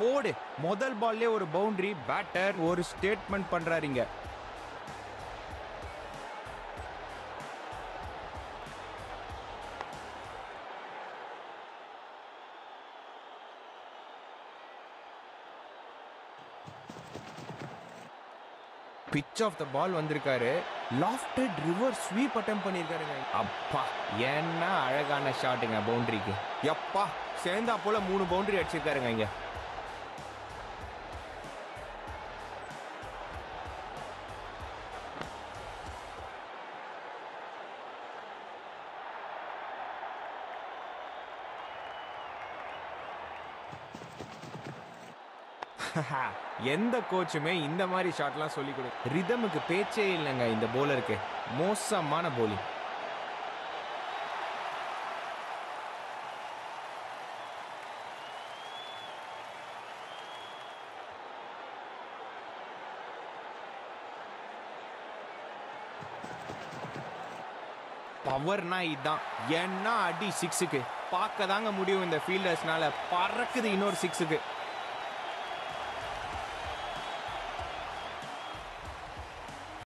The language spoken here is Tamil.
போடு. முதல் பால்லே ஒரு பவுண்டரி பேட்டர் ஒரு ஸ்டேட்மெண்ட் பண்றாருங்க. பிச் ஆஃப் த பால் வந்திருக்காரு. லாஃப்டட் ரிவர் ஸ்வீப் அட்டம் பண்ணியிருக்காருங்க. அப்பா என்ன அழகான ஷாட்டுங்க பவுண்டரிக்கு எப்பா சேர்ந்தா போல மூணு பவுண்டரி அடிச்சிருக்காருங்க இங்கே. எந்த கோச்சுமே இந்த மாதிரி ஷாட்லாம் சொல்லி கொடு. ரிதமுக்கு பேச்சே இல்லைங்க இந்த போலருக்கு மோசமான போலிங் பவர்னா இதுதான் என்ன அடி சிக்ஸுக்கு பார்க்க தாங்க முடியும் இந்த ஃபீல்டர்ஸ்னால பறக்குது இன்னொரு சிக்ஸுக்கு